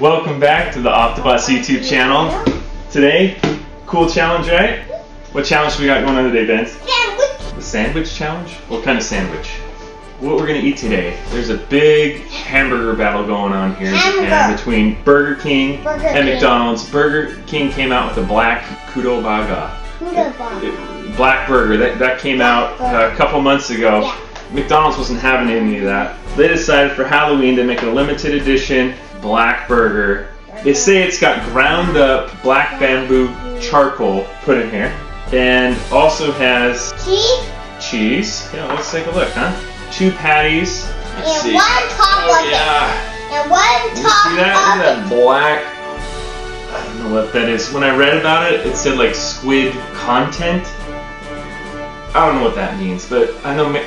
Welcome back to the Optiboss YouTube channel. Today, cool challenge, right? What challenge we got going on today, Vince? Sandwich. The sandwich challenge? What kind of sandwich? What we're gonna eat today? There's a big hamburger battle going on here in Japan between Burger King Burger and King. McDonald's. Burger King came out with the black kudobaga. Bomb. Black burger that, that came out a couple months ago. Yeah. McDonald's wasn't having any of that. They decided for Halloween to make a limited edition black burger. They say it's got ground up black bamboo charcoal put in here and also has Cheese cheese. Yeah, let's take a look, huh? Two patties. Let's and see. one top Oh, of yeah. And one You top see that? Look at of that black. I don't know what that is. When I read about it, it said like squid content. I don't know what that means, but I know Ma-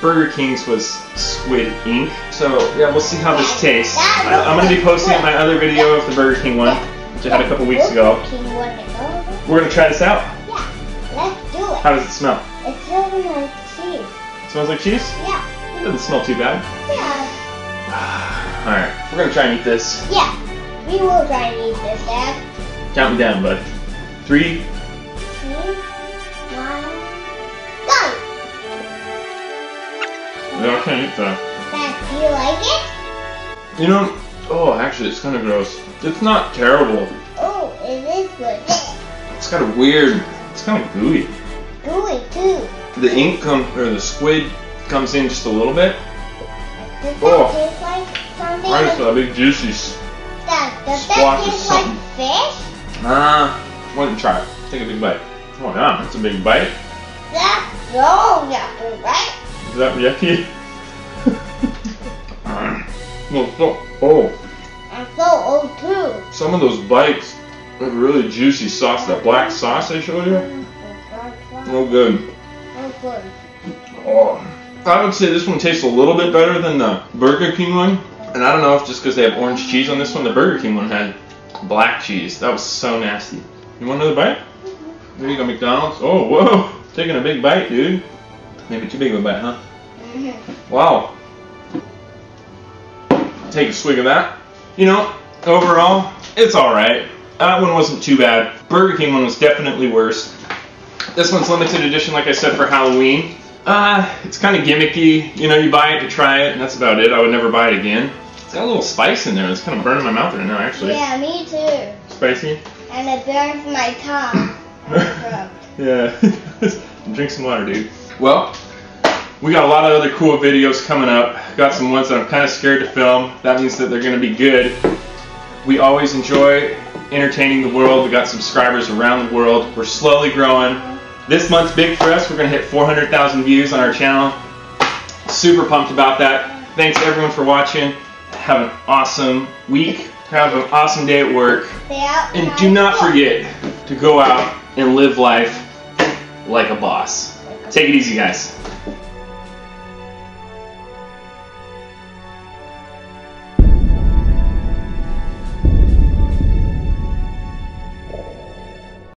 Burger King's was Squid Ink. So yeah, we'll see how this tastes. I, I'm gonna be posting my other video of the Burger King one, which I had a couple weeks ago. King one to. We're try this out. Yeah. Let's do it. How does it smell? It smells like cheese. It smells like cheese? Yeah. It doesn't smell too bad. Yeah. Alright, we're gonna try and eat this. Yeah. We will try and eat this, Dad. Count me down, bud. Three, Yeah, I can't eat that. Do you like it? You know, oh, actually, it's kind of gross. It's not terrible. Oh, it is good. It's kind of weird. It's kind of gooey. Gooey too. The ink come or the squid comes in just a little bit. Does that Oh. taste like something? Right, it's a big juicy. s- Dad, does squash that is taste like fish? Ah, why don't try it? Take a big bite. Oh yeah, that's a big bite. That's so right? Is that yucky? well, so, oh, I'm so old too. some of those bites have really juicy sauce. That black sauce I showed you. Oh, good. Oh, good. Oh, I would say this one tastes a little bit better than the Burger King one. And I don't know if just because they have orange cheese on this one, the Burger King one had black cheese. That was so nasty. You want another bite? Mm-hmm. There you go, McDonald's. Oh, whoa. Taking a big bite, dude. Maybe too big of a bite, huh? Wow. Take a swig of that. You know, overall, it's alright. That one wasn't too bad. Burger King one was definitely worse. This one's limited edition, like I said, for Halloween. Uh, it's kind of gimmicky. You know, you buy it to try it, and that's about it. I would never buy it again. It's got a little spice in there. It's kind of burning my mouth right now, actually. Yeah, me too. Spicy? And it burns my tongue. Yeah. Drink some water, dude. Well, we got a lot of other cool videos coming up. Got some ones that I'm kind of scared to film. That means that they're going to be good. We always enjoy entertaining the world. We got subscribers around the world. We're slowly growing. This month's big for us. We're going to hit 400,000 views on our channel. Super pumped about that. Thanks everyone for watching. Have an awesome week. Have an awesome day at work. And do not forget to go out and live life like a boss. Take it easy, guys.